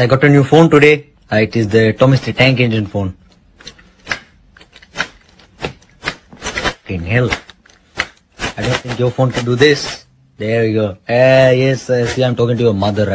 I got a new phone today. Uh, it is the Thomas the Tank Engine phone. In hell. I don't think your phone can do this. There you go. Ah, yes, uh, see, I'm talking to your mother.